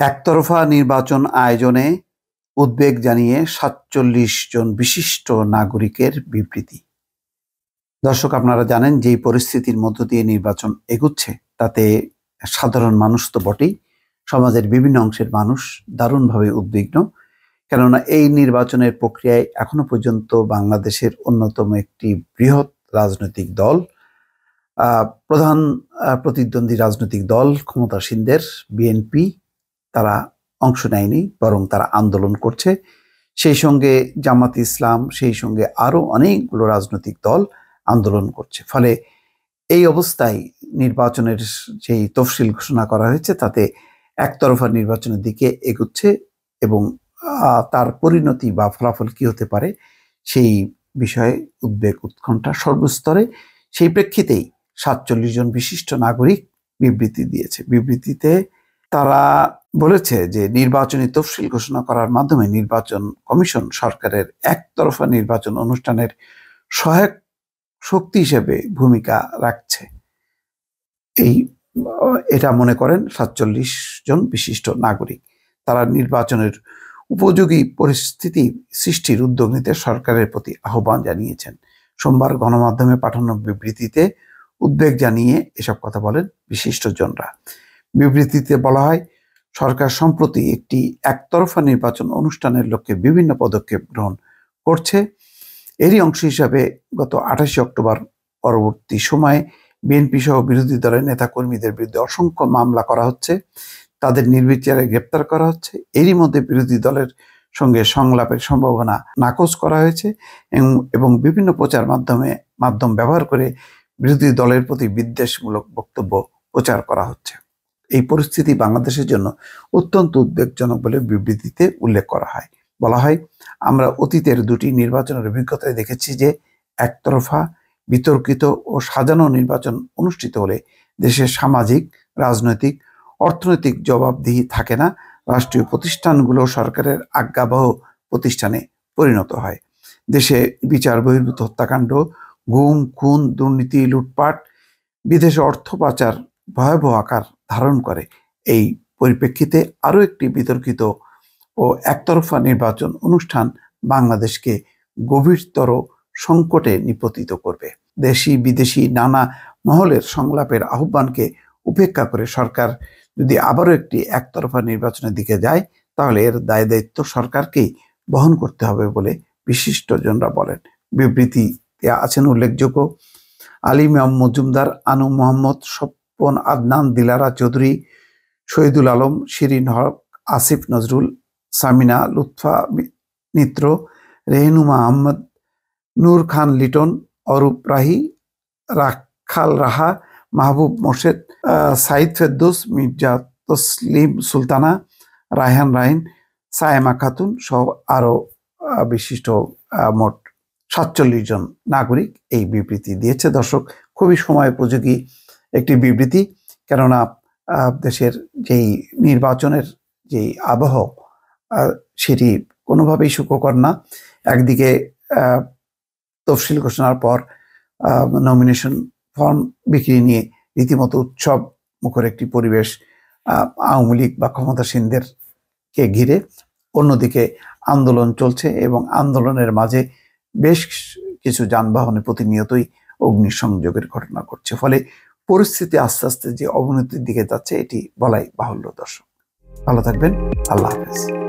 একতরফা নির্বাচন আয়োজনে উদ্বেগ জানিয়ে সাতচল্লিশ জন বিশিষ্ট নাগরিকের বিবৃতি। দর্শক, আপনারা জানেন যেই পরিস্থিতির মধ্য দিয়ে নির্বাচন এগুচ্ছে, তাতে সাধারণ মানুষ তো বটেই, সমাজের বিভিন্ন অংশের মানুষ দারুণভাবে উদ্বিগ্ন। কেননা এই নির্বাচনের প্রক্রিয়ায় এখনও পর্যন্ত বাংলাদেশের অন্যতম একটি বৃহৎ রাজনৈতিক দল প্রধান প্রতিদ্বন্দ্বী রাজনৈতিক দল ক্ষমতাসীনদের বিএনপি তারা অংশ নেয়নি, বরং তারা আন্দোলন করছে। সেই সঙ্গে জামাত ইসলাম, সেই সঙ্গে আরও অনেকগুলো রাজনৈতিক দল আন্দোলন করছে। ফলে এই অবস্থায় নির্বাচনের যেই তফসিল ঘোষণা করা হয়েছে, তাতে একতরফা নির্বাচনের দিকে এগুচ্ছে এবং তার পরিণতি বা ফলাফল কি হতে পারে সেই বিষয়ে উদ্বেগ উৎকণ্ঠা সর্বস্তরে। সেই প্রেক্ষিতেই সাতচল্লিশ জন বিশিষ্ট নাগরিক বিবৃতি দিয়েছে। বিবৃতিতে তারা বলেছে যে নির্বাচনী তফসিল ঘোষণা করার মাধ্যমে নির্বাচন কমিশন সরকারের একতরফা নির্বাচন অনুষ্ঠানের সহায়ক শক্তি হিসেবে ভূমিকা রাখছে। এই, এটা মনে করেন সাতচল্লিশ জন বিশিষ্ট নাগরিক। তারা নির্বাচনের উপযোগী পরিস্থিতি সৃষ্টির উদ্যোগ নিতে সরকারের প্রতি আহ্বান জানিয়েছেন। সোমবার গণমাধ্যমে পাঠানো বিবৃতিতে উদ্বেগ জানিয়ে এসব কথা বলেন বিশিষ্টজনরা। বিবৃতিতে বলা হয় সরকার সম্প্রতি একটি একতরফা নির্বাচন অনুষ্ঠানের লক্ষ্যে বিভিন্ন পদক্ষেপ গ্রহণ করছে। এরই অংশ হিসাবে গত আঠাশে অক্টোবর পরবর্তী সময়ে বিএনপি সহ বিরোধী দলের নেতাকর্মীদের বিরুদ্ধে অসংখ্য মামলা করা হচ্ছে। তাদের নির্বিচারে গ্রেপ্তার করা হচ্ছে। এরই মধ্যে বিরোধী দলের সঙ্গে সংলাপের সম্ভাবনা নাকচ করা হয়েছে এবং বিভিন্ন প্রচার মাধ্যমে, মাধ্যম ব্যবহার করে বিরোধী দলের প্রতি বিদ্বেষমূলক বক্তব্য প্রচার করা হচ্ছে। এই পরিস্থিতি বাংলাদেশের জন্য অত্যন্ত উদ্বেগজনক বলে বিবৃতিতে উল্লেখ করা হয়। বলা হয়, আমরা অতীতের দুটি নির্বাচনের অভিজ্ঞতায় দেখেছি যে একতরফা, বিতর্কিত ও সাজানো নির্বাচন অনুষ্ঠিত হলে দেশের সামাজিক, রাজনৈতিক, অর্থনৈতিক জবাবদিহি থাকে না। রাষ্ট্রীয় প্রতিষ্ঠানগুলো সরকারের আজ্ঞাবহ প্রতিষ্ঠানে পরিণত হয়। দেশে বিচার, বহির্ভূত হত্যাকাণ্ড, গুম, খুন, দুর্নীতি, লুটপাট, বিদেশে অর্থ পাচার ভয়াবহ আকার ধারণ করে। এই পরিপ্রেক্ষিতে আরও একটি বিতর্কিত ও একতরফা নির্বাচন অনুষ্ঠান বাংলাদেশকে গভীরতর সংকটে নিপতিত করবে। দেশি বিদেশি নানা মহলের সংলাপের আহ্বানকে উপেক্ষা করে সরকার যদি আবারও একটি একতরফা নির্বাচনের দিকে যায়, তাহলে এর দায় দায়িত্ব সরকারকেই বহন করতে হবে বলে বিশিষ্টজনরা বলেন। বিবৃতিতে আছেন উল্লেখযোগ্য আলী মজুমদার, আনু মোহাম্মদ স্বপন আদনান দিলারা চৌধুরী, শহীদুল আলম, শিরিন হক, আসিফ নজরুল, সামিনা, লুৎফা মিত্র, রেহনুমা আহমদ, নূর খান লিটন, অরূপ রাহি, রাখাল রাহা, মাহবুব মোর্শেদ সাইদ ফেরদোস, মির্জা তসলিম সুলতানা, রায়হান রাইন, সায়েমা খাতুন সহ আরও বিশিষ্ট মোট সাতচল্লিশ জন নাগরিক এই বিবৃতি দিয়েছে। দর্শক, খুবই সময় উপযোগী একটি বিবৃতি। কেননা দেশের যেই নির্বাচনের যেই আবহ সেটি কোনোভাবেই সুখকর না। একদিকে তফসিল ঘোষণার পর নমিনেশন ফর্ম বিক্রি নিয়ে রীতিমতো উৎসব মুখর একটি পরিবেশ আওয়ামী লীগ বা ক্ষমতাসীনদেরকে ঘিরে। অন্যদিকে, আন্দোলন চলছে এবং আন্দোলনের মাঝে বেশ কিছু যানবাহনে প্রতিনিয়তই অগ্নিসংযোগের ঘটনা ঘটছে। ফলে পরিস্থিতি আস্তে আস্তে যে অবনতির দিকে যাচ্ছে, এটি বলাই বাহুল্য দর্শক। ভালো থাকবেন। আল্লাহ হাফেজ।